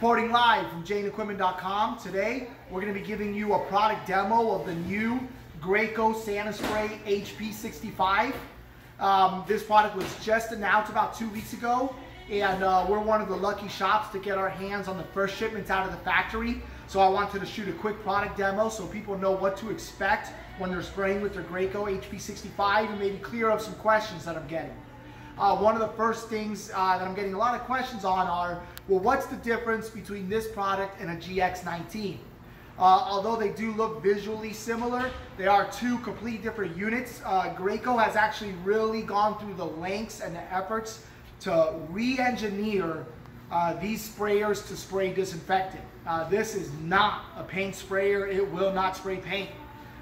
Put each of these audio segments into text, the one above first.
Reporting live from JNequipment.com. Today, we're going to be giving you a product demo of the new Graco SaniSpray HP65. Um, this product was just announced about two weeks ago, and uh, we're one of the lucky shops to get our hands on the first shipments out of the factory. So I wanted to shoot a quick product demo so people know what to expect when they're spraying with their Graco HP65 and maybe clear up some questions that I'm getting. Uh, one of the first things uh, that I'm getting a lot of questions on are, well, what's the difference between this product and a GX19? Uh, although they do look visually similar, they are two completely different units. Uh, Graco has actually really gone through the lengths and the efforts to re-engineer uh, these sprayers to spray disinfectant. Uh, this is not a paint sprayer. It will not spray paint.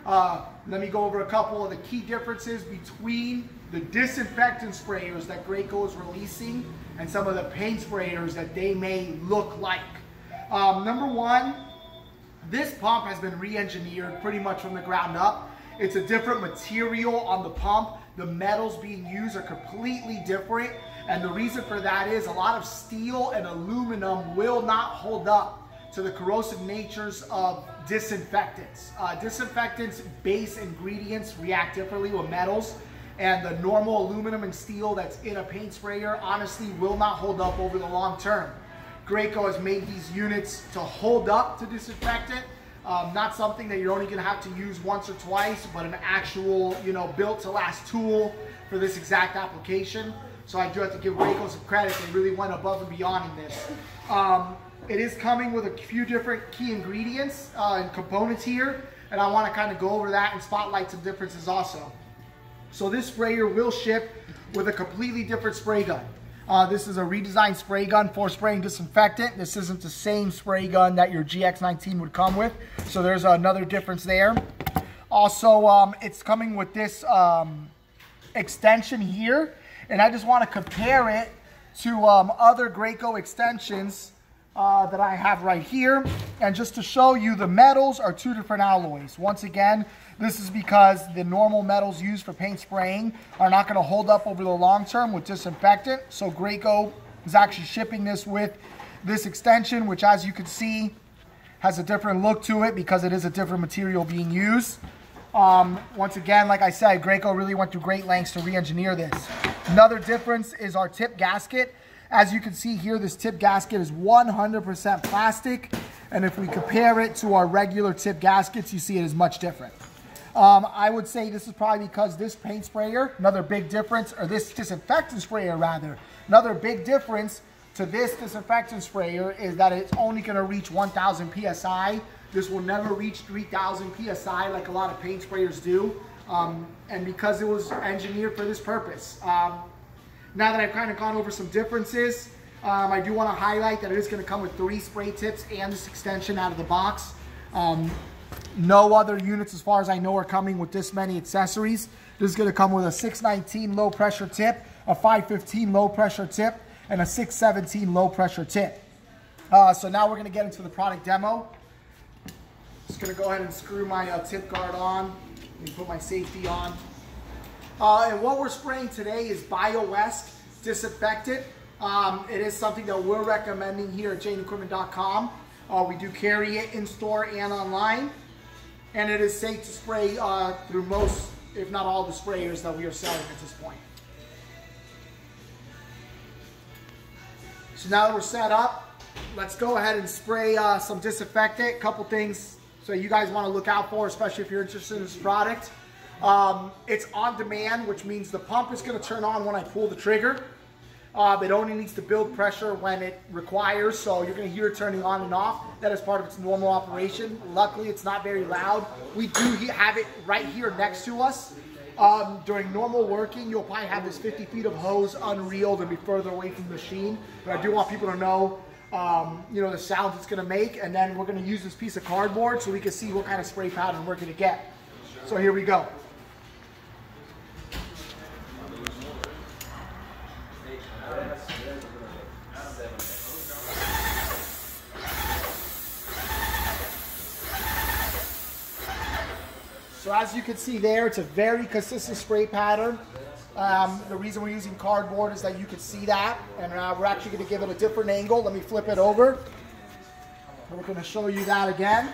Uh, let me go over a couple of the key differences between the disinfectant sprayers that Graco is releasing and some of the paint sprayers that they may look like. Um, number one, this pump has been re-engineered pretty much from the ground up. It's a different material on the pump. The metals being used are completely different. And the reason for that is a lot of steel and aluminum will not hold up to the corrosive natures of disinfectants. Uh, disinfectants base ingredients react differently with metals and the normal aluminum and steel that's in a paint sprayer honestly will not hold up over the long term. Graco has made these units to hold up to disinfectant. Um, not something that you're only gonna have to use once or twice, but an actual, you know, built to last tool for this exact application. So I do have to give Graco some credit. They really went above and beyond in this. Um, it is coming with a few different key ingredients uh, and components here, and I wanna kind of go over that and spotlight some differences also. So this sprayer will ship with a completely different spray gun. Uh, this is a redesigned spray gun for spraying disinfectant. This isn't the same spray gun that your GX19 would come with. So there's another difference there. Also, um, it's coming with this um, extension here. And I just want to compare it to um, other Graco extensions uh, that I have right here. And just to show you, the metals are two different alloys. Once again, this is because the normal metals used for paint spraying are not going to hold up over the long term with disinfectant. So Graco is actually shipping this with this extension, which as you can see, has a different look to it because it is a different material being used. Um, once again, like I said, Graco really went through great lengths to re-engineer this. Another difference is our tip gasket. As you can see here, this tip gasket is 100% plastic. And if we compare it to our regular tip gaskets, you see it is much different. Um, I would say this is probably because this paint sprayer, another big difference, or this disinfectant sprayer rather, another big difference to this disinfectant sprayer is that it's only going to reach 1,000 PSI. This will never reach 3,000 PSI like a lot of paint sprayers do. Um, and because it was engineered for this purpose. Um, now that I've kind of gone over some differences, um, I do want to highlight that it is going to come with three spray tips and this extension out of the box. Um, no other units, as far as I know, are coming with this many accessories. This is going to come with a 619 low pressure tip, a 515 low pressure tip, and a 617 low pressure tip. Uh, so now we're going to get into the product demo. Just going to go ahead and screw my uh, tip guard on and put my safety on. Uh, and what we're spraying today is Bioesque disinfectant. Um, it is something that we're recommending here at JNequipment.com. Uh, we do carry it in store and online. And it is safe to spray uh, through most, if not all, the sprayers that we are selling at this point. So now that we're set up, let's go ahead and spray uh, some disinfectant. A couple things so you guys want to look out for, especially if you're interested in this product. Um, it's on demand, which means the pump is going to turn on when I pull the trigger. Uh, it only needs to build pressure when it requires, so you're going to hear it turning on and off. That is part of its normal operation. Luckily, it's not very loud. We do have it right here next to us. Um, during normal working, you'll probably have this 50 feet of hose unreeled and be further away from the machine. But I do want people to know, um, you know, the sounds it's going to make. And then we're going to use this piece of cardboard so we can see what kind of spray pattern we're going to get. So here we go. So as you can see there, it's a very consistent spray pattern. Um, the reason we're using cardboard is that you can see that, and uh, we're actually going to give it a different angle. Let me flip it over. We're going to show you that again.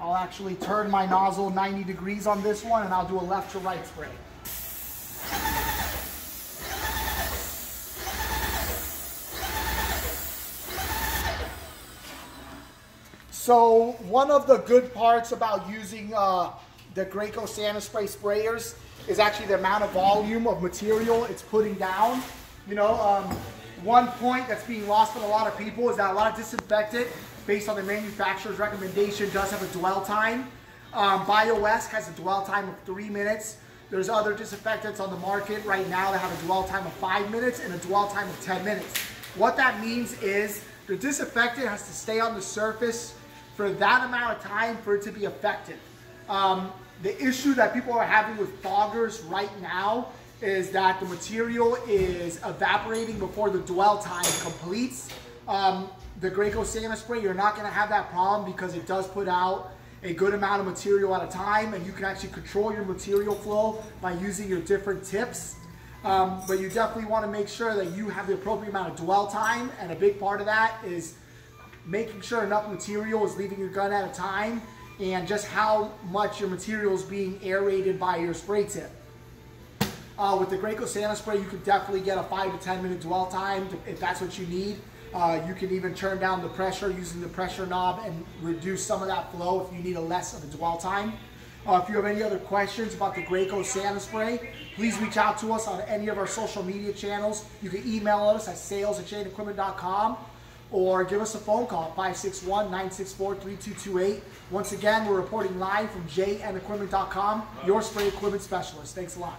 I'll actually turn my nozzle 90 degrees on this one and I'll do a left to right spray. So one of the good parts about using uh, the Graco SaniSpray sprayers is actually the amount of volume of material it's putting down. You know, um, one point that's being lost with a lot of people is that a lot of disinfectant, based on the manufacturer's recommendation, does have a dwell time. Um, Bioesque has a dwell time of three minutes. There's other disinfectants on the market right now that have a dwell time of five minutes and a dwell time of 10 minutes. What that means is the disinfectant has to stay on the surface for that amount of time for it to be effective. Um, the issue that people are having with foggers right now is that the material is evaporating before the dwell time completes. Um, the Graco SaniSpray, you're not gonna have that problem because it does put out a good amount of material at a time and you can actually control your material flow by using your different tips. Um, but you definitely wanna make sure that you have the appropriate amount of dwell time and a big part of that is making sure enough material is leaving your gun at a time and just how much your material is being aerated by your spray tip. Uh, with the Graco SaniSpray, you can definitely get a 5 to 10 minute dwell time if that's what you need. Uh, you can even turn down the pressure using the pressure knob and reduce some of that flow if you need a less of a dwell time. Uh, if you have any other questions about the Graco SaniSpray, please reach out to us on any of our social media channels. You can email us at sales at or give us a phone call at 561-964-3228. Once again, we're reporting live from jnequipment.com, your spray equipment specialist. Thanks a lot.